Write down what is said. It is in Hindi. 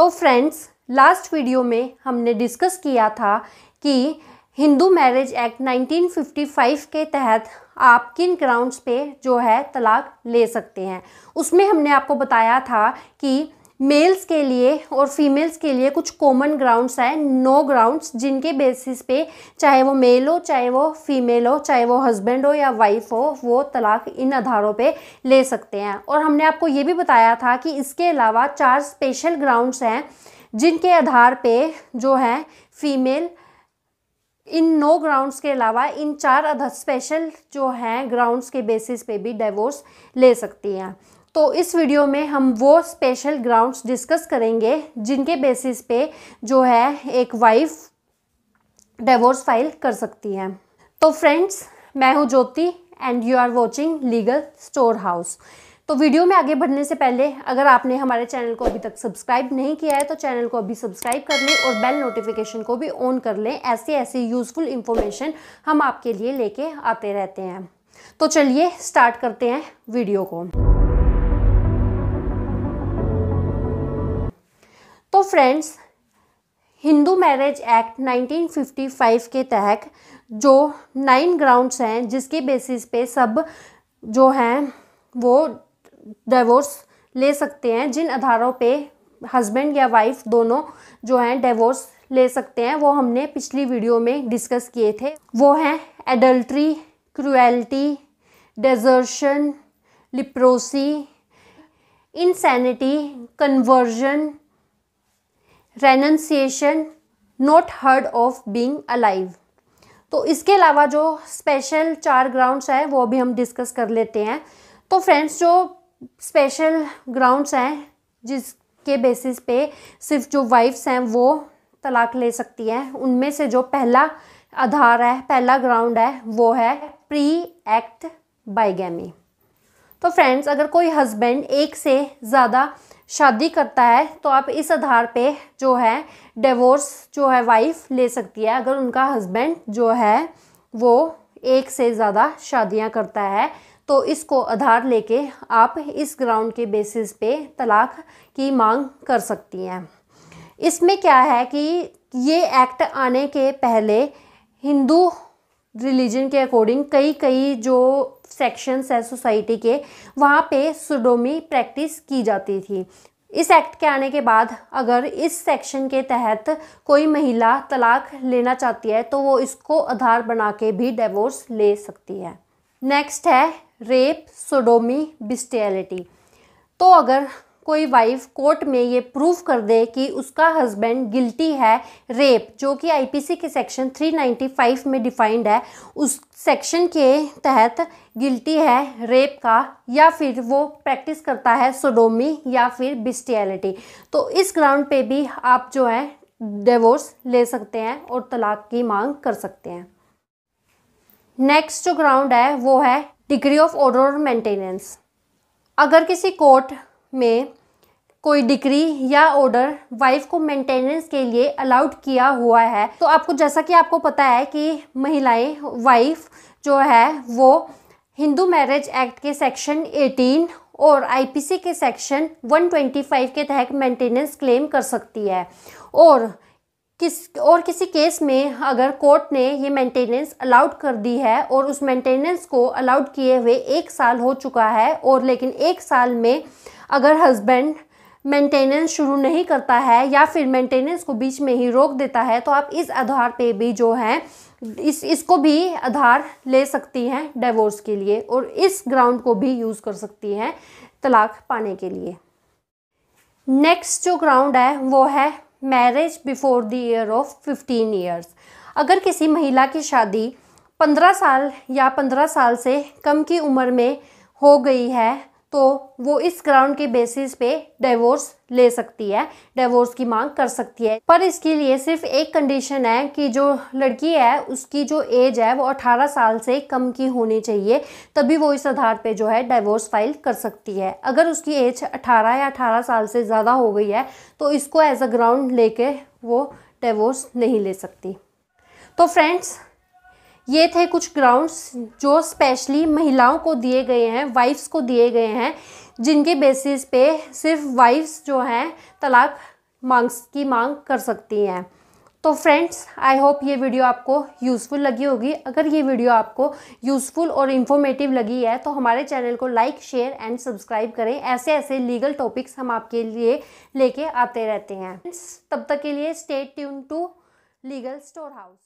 तो फ्रेंड्स लास्ट वीडियो में हमने डिस्कस किया था कि हिंदू मैरिज एक्ट 1955 के तहत आप किन ग्राउंड्स पे जो है तलाक ले सकते हैं। उसमें हमने आपको बताया था कि मेल्स के लिए और फीमेल्स के लिए कुछ कॉमन ग्राउंड्स हैं नो ग्राउंड्स जिनके बेसिस पे चाहे वो मेल हो, चाहे वो फीमेल हो, चाहे वो हस्बैंड हो या वाइफ हो, वो तलाक इन आधारों पे ले सकते हैं। और हमने आपको ये भी बताया था कि इसके अलावा चार स्पेशल ग्राउंड्स हैं जिनके आधार पे जो है फीमेल इन नो ग्राउंड्स के अलावा इन चार स्पेशल जो हैं ग्राउंड्स के बेसिस पे भी डिवोर्स ले सकती हैं। तो इस वीडियो में हम वो स्पेशल ग्राउंड्स डिस्कस करेंगे जिनके बेसिस पे जो है एक वाइफ डिवोर्स फ़ाइल कर सकती है। तो फ्रेंड्स मैं हूँ Jyoti and you are watching legal store house तो वीडियो में आगे बढ़ने से पहले, अगर आपने हमारे चैनल को अभी तक सब्सक्राइब नहीं किया है तो चैनल को अभी सब्सक्राइब कर लें और बेल नोटिफिकेशन को भी ऑन कर लें। ऐसी ऐसी यूज़फुल इंफॉर्मेशन हम आपके लिए लेके आते रहते हैं। तो चलिए स्टार्ट करते हैं वीडियो को। फ्रेंड्स हिंदू मैरिज एक्ट 1955 के तहत जो नाइन ग्राउंड्स हैं, जिसके बेसिस पे सब जो हैं, वो डिवोर्स ले सकते हैं, जिन आधारों पे हस्बैंड या वाइफ दोनों जो हैं डिवोर्स ले सकते हैं, वो हमने पिछली वीडियो में डिस्कस किए थे। वो हैं adultery cruelty desertion leprosy insanity conversion renunciation not heard of being alive तो इसके अलावा जो स्पेशल चार ग्राउंड्स हैं, वो भी हम डिस्कस कर लेते हैं। तो फ्रेंड्स जो स्पेशल ग्राउंड्स हैं, जिसके बेसिस पे सिर्फ़ जो वाइफ्स हैं, वो तलाक ले सकती हैं। उनमें से जो पहला आधार है, पहला ग्राउंड है, वो है प्री एक्ट बाइगेमी तो फ्रेंड्स अगर कोई हस्बैंड एक से ज़्यादा शादी करता है तो आप इस आधार पे जो है डिवोर्स जो है वाइफ ले सकती है। अगर उनका हस्बैंड जो है, वो एक से ज़्यादा शादियाँ करता है तो इसको आधार लेके आप इस ग्राउंड के बेसिस पे तलाक की मांग कर सकती हैं। इसमें क्या है कि ये एक्ट आने के पहले हिंदू रिलीजन के अकॉर्डिंग कई कई जो सेक्शंस है सोसाइटी के, वहाँ पे सुडोमी प्रैक्टिस की जाती थी। इस एक्ट के आने के बाद अगर इस सेक्शन के तहत कोई महिला तलाक लेना चाहती है तो वो इसको आधार बना के भी डिवोर्स ले सकती है। नेक्स्ट है रेप सोडोमी बिस्टियलिटी तो अगर कोई वाइफ कोर्ट में ये प्रूव कर दे कि उसका हस्बैंड गिल्टी है रेप जो कि आईपीसी के सेक्शन 395 में डिफाइंड है, उस सेक्शन के तहत गिल्टी है रेप का, या फिर वो प्रैक्टिस करता है सोडोमी या फिर बिस्टियलिटी तो इस ग्राउंड पे भी आप जो है डिवोर्स ले सकते हैं और तलाक की मांग कर सकते हैं। नेक्स्ट जो ग्राउंड है, वो है डिग्री ऑफ़ ऑर्डर मेंटेनेंस अगर किसी कोर्ट में कोई डिग्री या ऑर्डर वाइफ को मेंटेनेंस के लिए अलाउड किया हुआ है। तो आपको जैसा कि आपको पता है कि महिलाएँ वाइफ जो है, वो हिंदू मैरिज एक्ट के सेक्शन 18 और आईपीसी के सेक्शन 125 के तहत मेंटेनेंस क्लेम कर सकती है। और किस और किसी केस में अगर कोर्ट ने ये मेंटेनेंस अलाउड कर दी है और उस मेंटेनेंस को अलाउड किए हुए एक साल हो चुका है और लेकिन एक साल में अगर हस्बैंड मेंटेनेंस शुरू नहीं करता है या फिर मेंटेनेंस को बीच में ही रोक देता है तो आप इस आधार पे भी जो है, इस, इसको भी आधार ले सकती हैं डिवोर्स के लिए और इस ग्राउंड को भी यूज़ कर सकती हैं तलाक पाने के लिए। नेक्स्ट जो ग्राउंड है वो है marriage before the year of fifteen years अगर किसी महिला की शादी पंद्रह साल या पंद्रह साल से कम की उम्र में हो गई है तो वो इस ग्राउंड के बेसिस पे डिवोर्स ले सकती है डिवोर्स की मांग कर सकती है। पर इसके लिए सिर्फ़ एक कंडीशन है कि जो लड़की है, उसकी जो एज है, वो 18 साल से कम की होनी चाहिए, तभी वो इस आधार पे जो है डिवोर्स फ़ाइल कर सकती है। अगर उसकी एज 18 या 18 साल से ज़्यादा हो गई है तो इसको एज अ ग्राउंड लेके वो डिवोर्स नहीं ले सकती। तो फ्रेंड्स ये थे कुछ ग्राउंड्स जो स्पेशली महिलाओं को दिए गए हैं वाइफ्स को दिए गए हैं, जिनके बेसिस पे सिर्फ़ वाइफ्स जो हैं तलाक मांग्स की मांग कर सकती हैं। तो फ्रेंड्स आई होप ये वीडियो आपको यूज़फुल लगी होगी। अगर ये वीडियो आपको यूज़फुल और इन्फॉर्मेटिव लगी है तो हमारे चैनल को लाइक शेयर एंड सब्सक्राइब करें। ऐसे ऐसे लीगल टॉपिक्स हम आपके लिए लेके आते रहते हैं। तब तक के लिए stay tune to legal store house